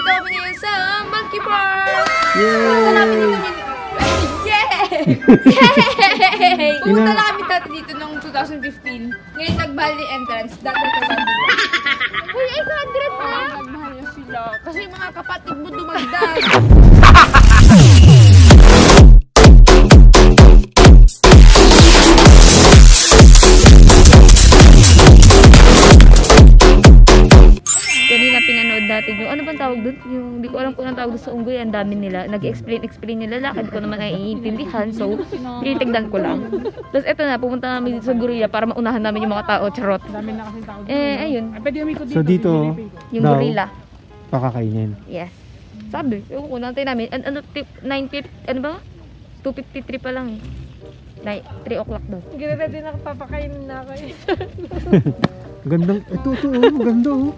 Nandito kami ngayon sa Monkey Park! Yay! Namin dito ng... Yay! Yay! Pumunta na kami dati dito noong 2015. Ngayon nag-Bali entrance. Dati ito Uy, 800 na! Nagmahal na sila. Kasi mga kapatid mo dumagdag. tawag sa unggoy, ang dami nila. Nag-explain, explain nila lakad ko naman naiintindihan. So, tinitignan ko lang. Tapos eto na, pumunta namin dito sa gorilla para maunahan namin yung mga tao, charot. Dami na kasing tao. Eh, ayun, Ay, pwede umikot dito. So dito, yung daw, gorilla. pakakainin. Yes. Sabi, yung ko, natin namin, an ano, tip, 9.50, ano ba? 2.53 pa lang eh. Nine- 3 o'clock daw. Ginala din ako, papakainin na ako eh. Gandang, ito, ito, oh, maganda, oh.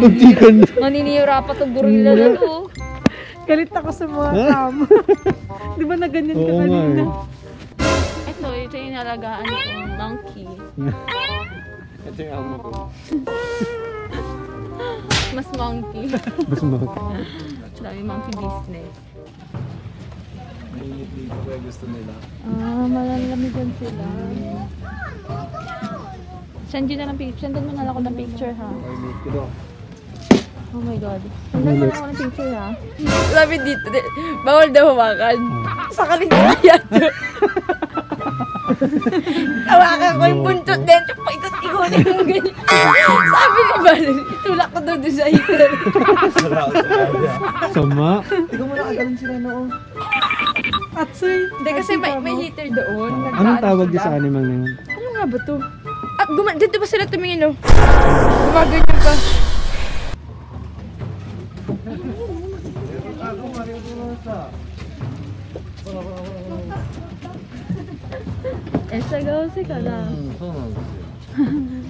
Hindi ganda. Naninira pa tong gorilla na to. oh. Galit ako sa mga tao. Di ba na ganyan ka kanina? eh. Ito, ito yung nalagaan kong monkey. Ito yung amo ko. Mas monkey. Mas mag... Dami monkey business. Mainit dito kaya gusto nila. Ah, malalamigan sila. Send you na ng picture. Sendan mo na lang ako ng picture, ha? Ko. Oh my God. Sendan mo na ako ng picture, ha? Sabi dito, di- bawal daw hawakan. Sa kalinga yan. Hawakan ko yung buntot din. Tsaka ikot-ikotin mo ganyan. Sabi ni Valerie, itulak ko daw doon sa heater. Sama. Ikaw mo nakagalan sila noon. Atsoy. Hindi kasi may, may heater doon. Anong tawag niya sa animal na yun? Ano nga ba to? Guma dito ba sila tumingin, oh? Gumaganyan pa. Eh, sagaw si ka lang. May portrait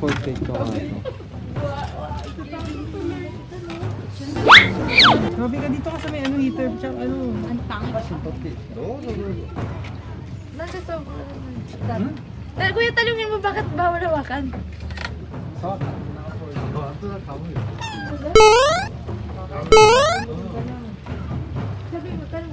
ko nga ito. Grabe ka dito ka sa may ano heater. Tsaka ano. Ang pangit. Nasa sa... Hmm? Kuya, talungin mo bakit bawal hawakan? Sabi mo, talong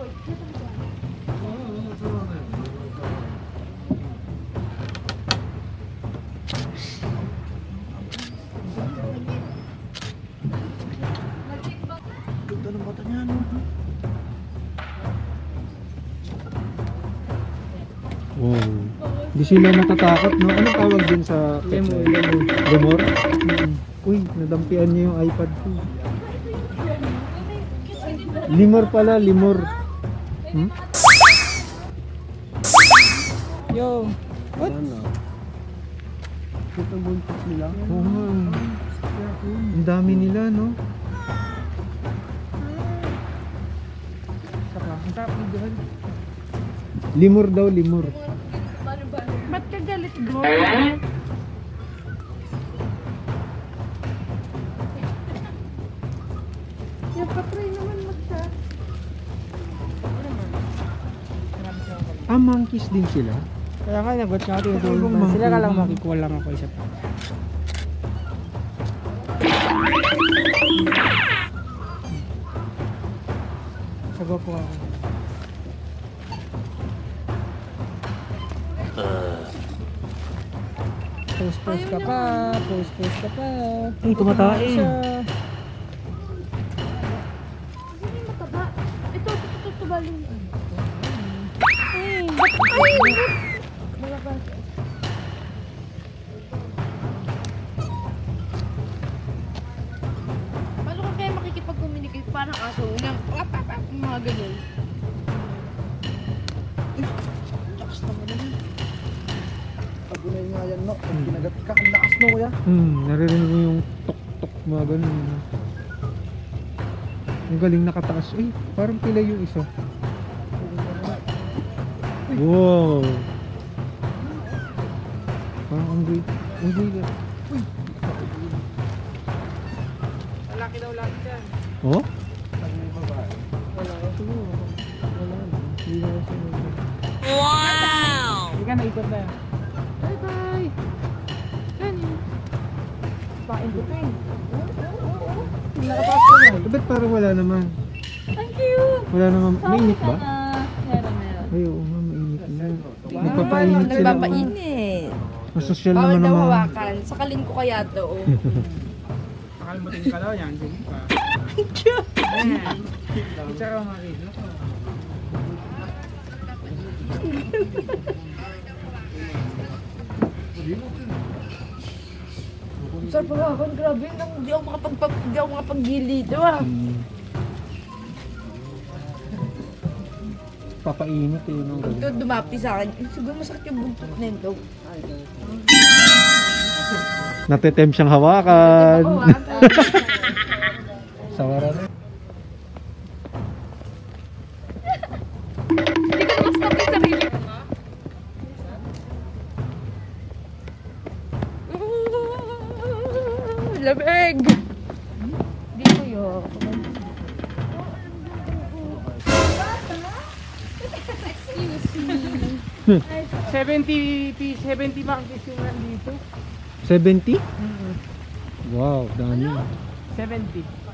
Hindi sila natatakot, no? Anong tawag din sa... Lemur, lemur. Lemur? Uy, nadampian niya yung iPad ko. Limor pala, limor. Hmm? Yo. What? Ano? Ito buntis nila? Oo nga. Ang dami nila, no? Saka, ang ng duhan. Limor daw, limor. Ka galit bro? Yung patry naman mag-chat. Ah, monkeys din sila? Kaya nga, nagot ito Ibang yung monkey. Sila ka lang makikuha lang ako isa pa. Sagot ko ako. Post post ka pa, post post ka pa. Ay, mataba. Ito, ito, ito, ito, baling. Paano ko kaya makikipag-communicate parang aso? Wap, mga ganyan. no? Pag kinagat ka, ang lakas no kuya. Hmm, naririnig mo yung tok-tok mga ganun. Ano. Ang galing nakataas. Uy, parang pila yung isa. Uy. Wow! Parang ang great. Ang great. Uy! Malaki daw lahat yan. Oh? Pag may babae. Wow! Hindi ka naikot na yan. Pain ko to eh. Nakapasok na. Ba't parang wala naman? Thank you! Wala naman. Mainit ba? Meron, meron. Ay, oo nga, mainit na. Nagpapainit sila. oh. Nagpapainit. Masosyal Bawal naman daw naman. hawakan. Sakalin ko kaya to. oh. Pakalmutin ka daw yan. Sige pa. Ayan. Itsara mo Sarap hawakan. Grabe. Nang, di ako makapag di ako makapaggili dito ah. Hmm. Papainit eh. No? Ito dumapi sa akin. Eh, Siguro masakit yung buntot na ito. Natetem siyang hawakan. Hawakan. Sawaran. Hindi ko yun. 70 piece, 70 monkeys yung nandito. 70? Wow, dami. 70.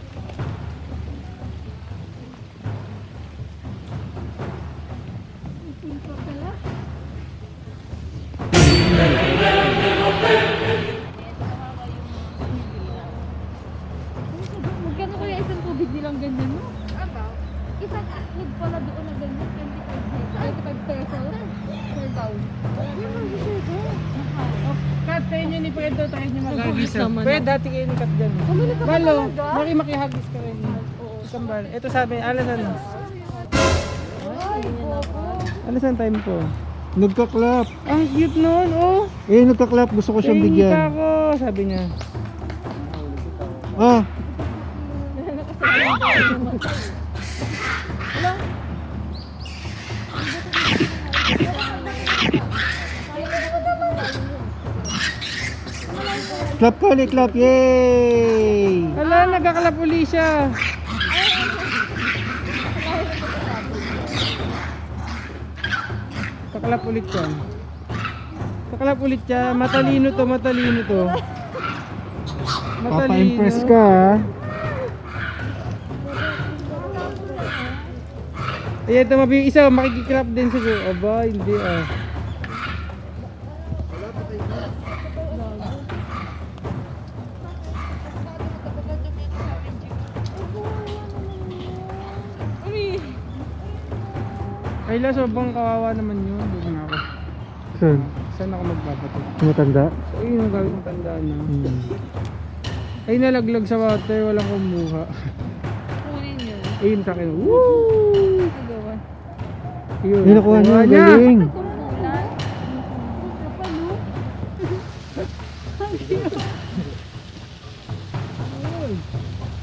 Tubig nilang ganyan mo? Isang atlig pala doon na ganyan, 25 pesos. 25 pesos per bowl. Kat, tayo nyo ni Fredo, tayo nyo maghagis. Pwede dati kayo ni Kat dyan. Balo, maki makihagis ka rin. Isang balo. Ito sabi, alasan. Alasan time ko. Nagka-clap. Ang cute nun, oh. Eh, nagka-clap. Gusto ko siyang Tingin bigyan. ako, sabi niya. Ah, clap ka ulit, clap. Yay! Ala, nagkakalap uli siya. Kakalap ulit yan. Kakalap ulit siya. Matalino to, matalino to. Papa-impress ka, ha? Ayan, tumabi yung isa, makikikrap din siguro. Aba, hindi ah. Ay la, sobrang kawawa naman yun. Doon na ako. Saan? Saan ako magbabato? Tumatanda? So, ayun ang gawin ng tandaan na. Hmm. Ay, nalaglag sa water, walang kumuha. Kunin nyo. Ayun sa akin. Woo! Yun, Yun, nakuha niya. niya. Galing.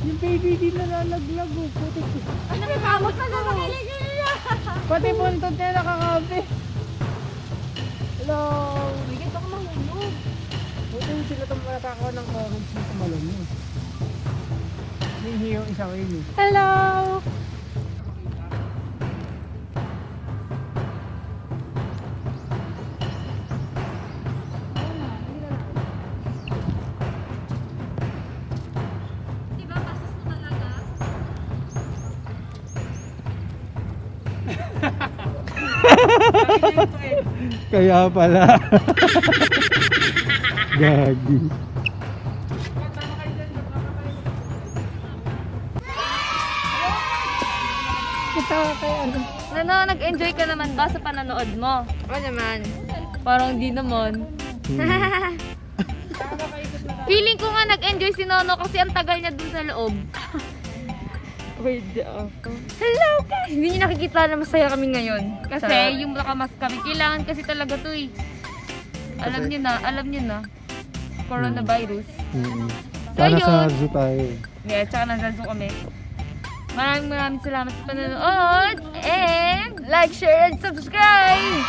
Yung baby din nalalaglag oh. Putik. Ano may kamot na sa kiligiliya? Pati buntot niya nakakape. Hello. Bigyan ako mahulog. Buti yung sila itong nakakawa ng orange na tumalon mo. Hindi yung isa ko yun eh. Hello! Kaya pala. Gagi. Kita kay ano. Nano, nag-enjoy ka naman ba sa pananood mo? Oo naman. Parang di naman. Feeling ko nga nag-enjoy si Nono kasi ang tagal niya dun sa loob. Ako. Hello guys! Hindi niyo nakikita na masaya kami ngayon. Kasi yung nakamas kami, kailangan kasi talaga to eh. Alam niyo na, alam niyo na. Coronavirus. Hmm. So, Sana sa zoo tayo. Yeah, tsaka nasa kami. Maraming maraming salamat sa panonood. And like, share, and subscribe!